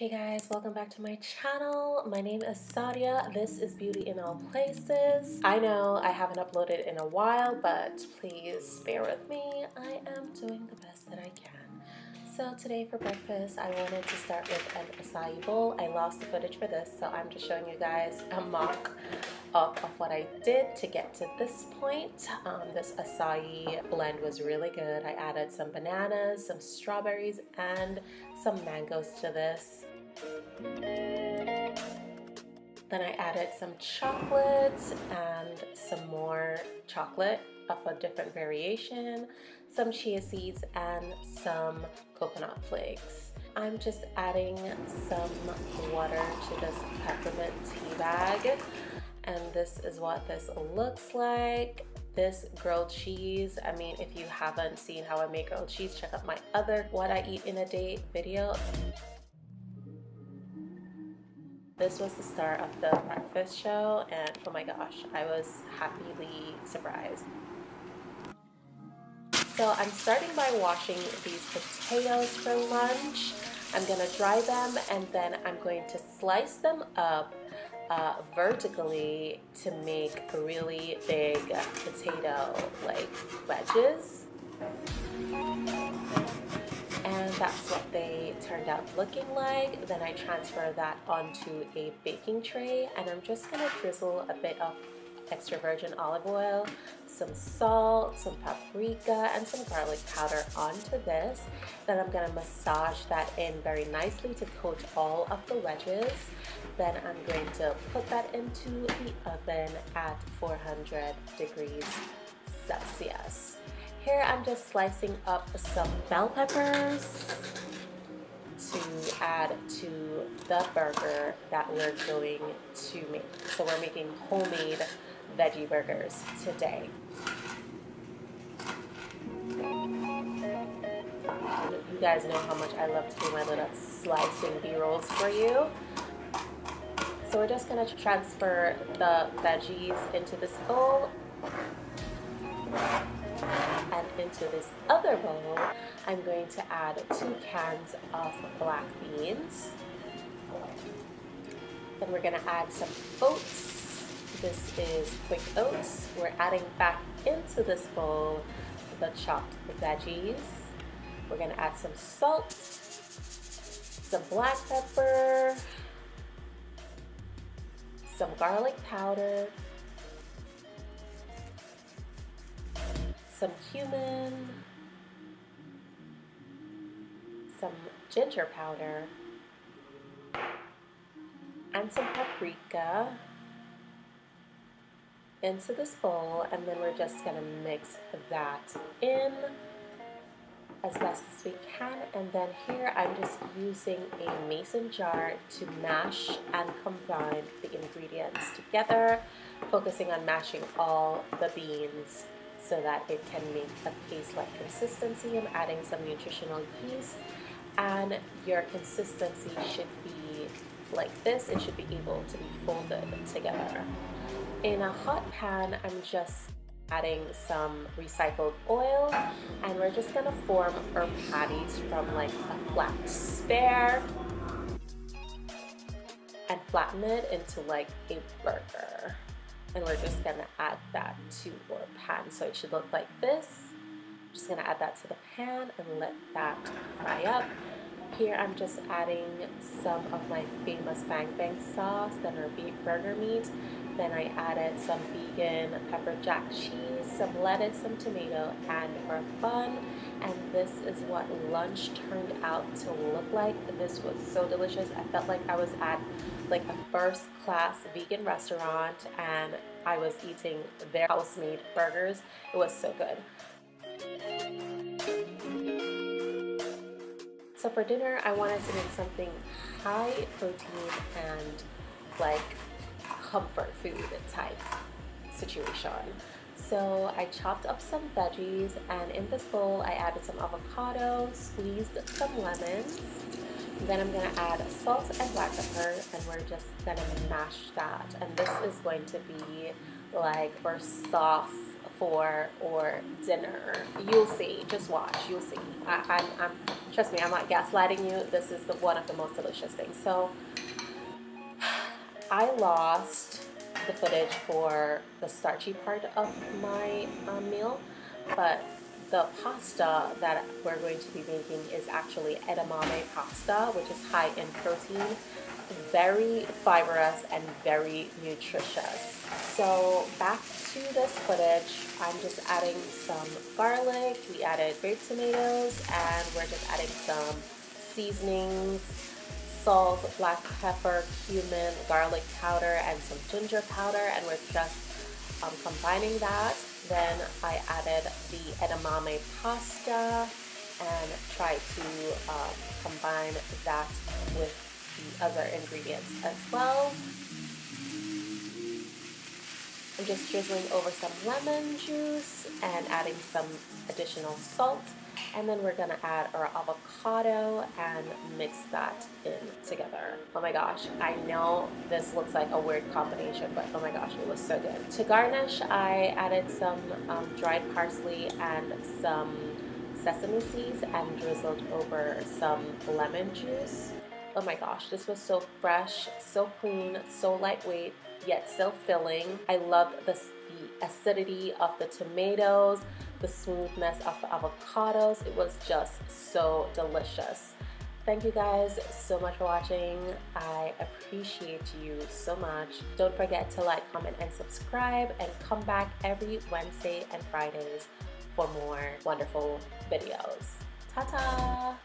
Hey guys, welcome back to my channel. My name is Sadia. This is Beauty in All Places. I know I haven't uploaded in a while, but please bear with me. I am doing the best that I can. So today for breakfast, I wanted to start with an acai bowl. I lost the footage for this, so I'm just showing you guys a mock up of what I did to get to this point. Um, this acai blend was really good. I added some bananas, some strawberries, and some mangoes to this. Then I added some chocolates and some more chocolate of a different variation, some chia seeds, and some coconut flakes. I'm just adding some water to this peppermint tea bag. And this is what this looks like. This grilled cheese i mean if you haven't seen how i make grilled cheese check out my other what i eat in a day video this was the start of the breakfast show and oh my gosh i was happily surprised so i'm starting by washing these potatoes for lunch i'm gonna dry them and then i'm going to slice them up uh, vertically to make really big potato like wedges. That's what they turned out looking like. Then I transfer that onto a baking tray and I'm just gonna drizzle a bit of extra virgin olive oil, some salt, some paprika, and some garlic powder onto this. Then I'm gonna massage that in very nicely to coat all of the wedges. Then I'm going to put that into the oven at 400 degrees. Here I'm just slicing up some bell peppers to add to the burger that we're going to make. So we're making homemade veggie burgers today. You guys know how much I love to do my little slicing B-rolls for you. So we're just gonna transfer the veggies into this bowl into this other bowl, I'm going to add two cans of black beans. Then we're gonna add some oats this is quick oats. We're adding back into this bowl the chopped veggies. We're gonna add some salt, some black pepper, some garlic powder, some cumin, some ginger powder, and some paprika into this bowl and then we're just gonna mix that in as best as we can. And then here I'm just using a mason jar to mash and combine the ingredients together focusing on mashing all the beans so that it can make a paste-like consistency. I'm adding some nutritional yeast and your consistency should be like this. It should be able to be folded together. In a hot pan, I'm just adding some recycled oil and we're just gonna form our patties from like a flat spare and flatten it into like a burger. And we're just gonna add that to our pan. So it should look like this. I'm just gonna add that to the pan and let that fry up. Here I'm just adding some of my famous Bang Bang sauce, then our beef burger meat. Then I added some vegan pepper jack cheese, some lettuce, some tomato, and our bun. And this is what lunch turned out to look like. This was so delicious. I felt like I was at like a first class vegan restaurant and I was eating their house-made burgers. It was so good. So for dinner, I wanted to make something high protein and like comfort food type situation. So I chopped up some veggies and in this bowl I added some avocado, squeezed some lemons. Then I'm gonna add salt and black pepper and we're just gonna mash that. And this is going to be like our sauce for or dinner. You'll see. Just watch. You'll see. I, I'm, I'm trust me. I'm not gaslighting you. This is the one of the most delicious things. So I lost the footage for the starchy part of my uh, meal, but the pasta that we're going to be making is actually edamame pasta, which is high in protein, very fibrous, and very nutritious. So back to this footage, I'm just adding some garlic, we added grape tomatoes, and we're just adding some seasonings, salt, black pepper, cumin, garlic powder, and some ginger powder, and we're just um, combining that. Then I added the edamame pasta and tried to um, combine that with the other ingredients as well. I'm just drizzling over some lemon juice and adding some additional salt and then we're gonna add our avocado and mix that in together. Oh my gosh, I know this looks like a weird combination, but oh my gosh, it was so good. To garnish, I added some um, dried parsley and some sesame seeds and drizzled over some lemon juice. Oh my gosh, this was so fresh, so clean, so lightweight, yet so filling. I loved the, the acidity of the tomatoes, the smoothness of the avocados. It was just so delicious. Thank you guys so much for watching. I appreciate you so much. Don't forget to like, comment, and subscribe, and come back every Wednesday and Fridays for more wonderful videos. Ta-ta!